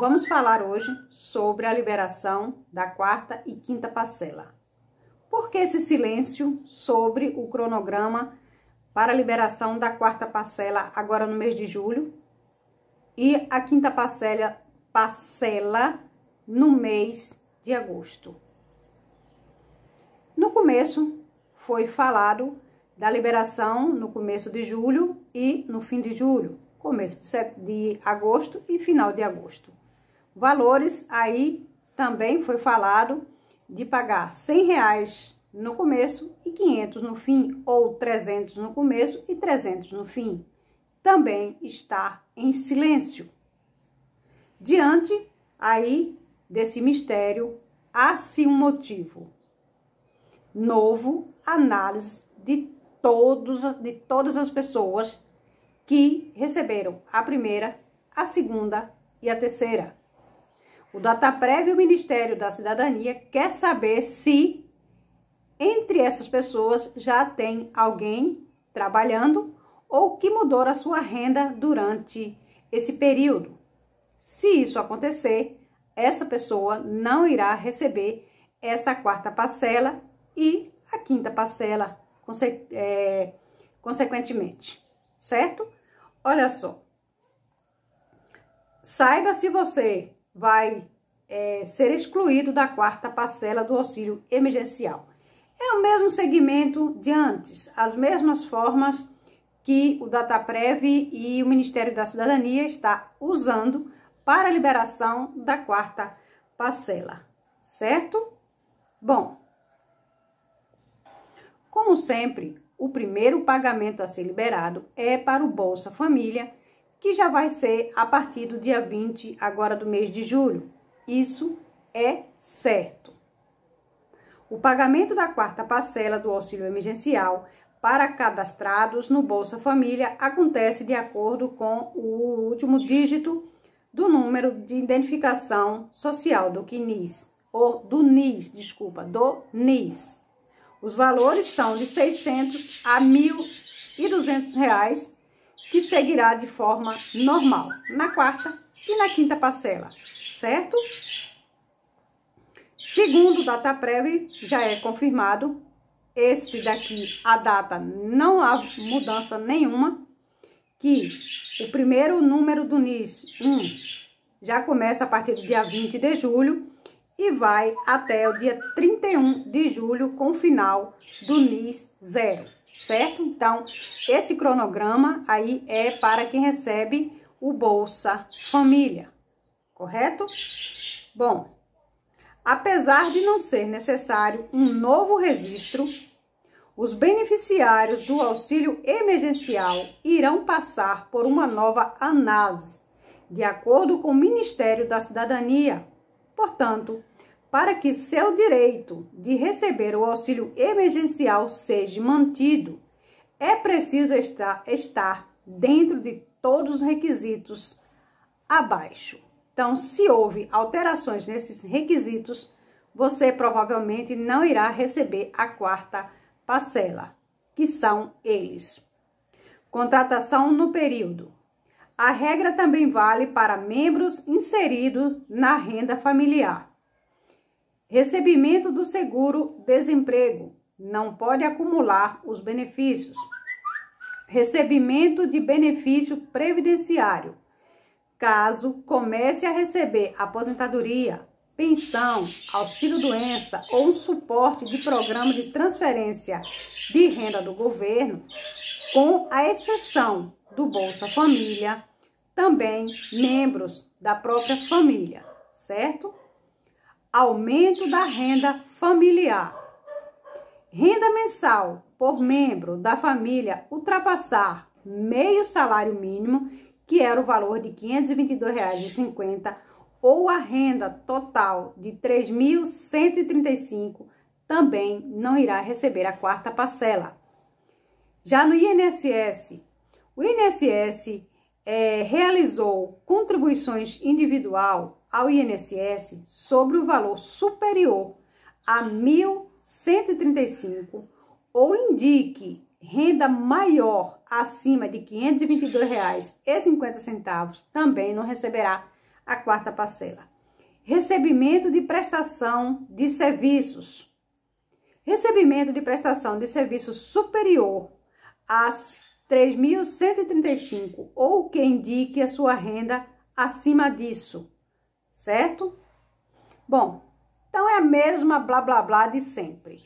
Vamos falar hoje sobre a liberação da quarta e quinta parcela. Por que esse silêncio sobre o cronograma para a liberação da quarta parcela agora no mês de julho e a quinta parcela, parcela no mês de agosto? No começo foi falado da liberação no começo de julho e no fim de julho, começo de agosto e final de agosto. Valores aí também foi falado de pagar 100 reais no começo e 500 no fim, ou 300 no começo e 300 no fim. Também está em silêncio. Diante aí desse mistério, há-se um motivo. Novo análise de, todos, de todas as pessoas que receberam a primeira, a segunda e a terceira. O Dataprev e o Ministério da Cidadania quer saber se entre essas pessoas já tem alguém trabalhando ou que mudou a sua renda durante esse período. Se isso acontecer, essa pessoa não irá receber essa quarta parcela e a quinta parcela, conse é, consequentemente, certo? Olha só. Saiba se você vai é, ser excluído da quarta parcela do auxílio emergencial. É o mesmo segmento de antes, as mesmas formas que o Dataprev e o Ministério da Cidadania está usando para a liberação da quarta parcela, certo? Bom, como sempre, o primeiro pagamento a ser liberado é para o Bolsa Família, que já vai ser a partir do dia 20 agora do mês de julho. Isso é certo. O pagamento da quarta parcela do auxílio emergencial para cadastrados no Bolsa Família acontece de acordo com o último dígito do número de identificação social do CNIS, ou do NIS, desculpa, do NIS. Os valores são de 600 a 1.200 reais que seguirá de forma normal na quarta e na quinta parcela, certo? Segundo o DataPrev, já é confirmado, esse daqui, a data, não há mudança nenhuma, que o primeiro número do NIS 1 já começa a partir do dia 20 de julho e vai até o dia 31 de julho com o final do NIS 0 certo? Então, esse cronograma aí é para quem recebe o Bolsa Família, correto? Bom, apesar de não ser necessário um novo registro, os beneficiários do auxílio emergencial irão passar por uma nova análise, de acordo com o Ministério da Cidadania. Portanto, para que seu direito de receber o auxílio emergencial seja mantido, é preciso estar, estar dentro de todos os requisitos abaixo. Então, se houve alterações nesses requisitos, você provavelmente não irá receber a quarta parcela, que são eles. Contratação no período. A regra também vale para membros inseridos na renda familiar Recebimento do seguro-desemprego. Não pode acumular os benefícios. Recebimento de benefício previdenciário. Caso comece a receber aposentadoria, pensão, auxílio-doença ou um suporte de programa de transferência de renda do governo, com a exceção do Bolsa Família, também membros da própria família, certo? Aumento da renda familiar. Renda mensal por membro da família ultrapassar meio salário mínimo, que era o valor de R$ 522,50, ou a renda total de R$ 3.135, também não irá receber a quarta parcela. Já no INSS, o INSS é, realizou contribuições individual ao INSS sobre o valor superior a 1.135 ou indique renda maior acima de R$ 522,50, também não receberá a quarta parcela. Recebimento de prestação de serviços. Recebimento de prestação de serviço superior às 3.135 ou que indique a sua renda acima disso, certo? Bom, então é a mesma blá blá blá de sempre.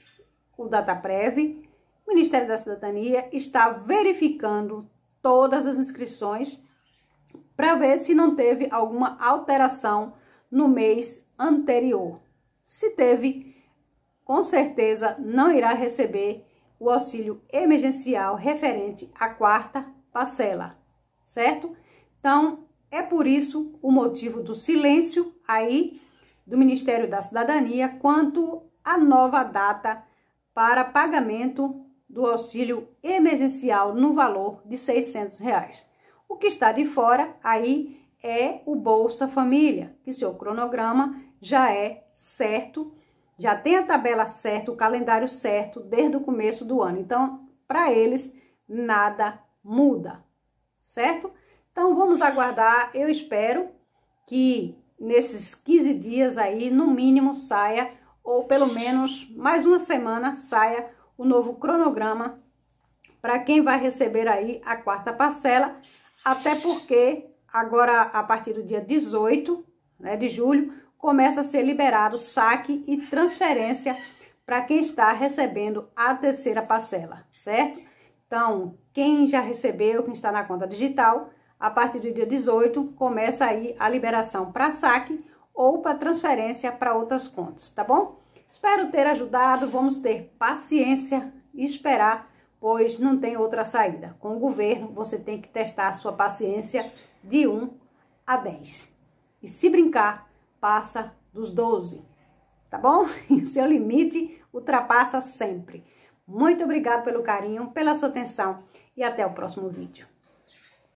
O Dataprev, o Ministério da Cidadania, está verificando todas as inscrições para ver se não teve alguma alteração no mês anterior. Se teve, com certeza não irá receber o auxílio emergencial referente à quarta parcela, certo? Então, é por isso o motivo do silêncio aí do Ministério da Cidadania quanto à nova data para pagamento do auxílio emergencial no valor de 600 reais. O que está de fora aí é o Bolsa Família, que seu cronograma já é certo, já tem a tabela certa, o calendário certo desde o começo do ano. Então, para eles, nada muda, certo? Então, vamos aguardar. Eu espero que nesses 15 dias aí, no mínimo, saia, ou pelo menos mais uma semana, saia o novo cronograma para quem vai receber aí a quarta parcela, até porque agora, a partir do dia 18 né, de julho, começa a ser liberado saque e transferência para quem está recebendo a terceira parcela, certo? Então, quem já recebeu, quem está na conta digital, a partir do dia 18, começa aí a liberação para saque ou para transferência para outras contas, tá bom? Espero ter ajudado, vamos ter paciência e esperar, pois não tem outra saída. Com o governo, você tem que testar a sua paciência de 1 a 10. E se brincar, passa dos 12, tá bom? E seu limite ultrapassa sempre. Muito obrigado pelo carinho, pela sua atenção e até o próximo vídeo.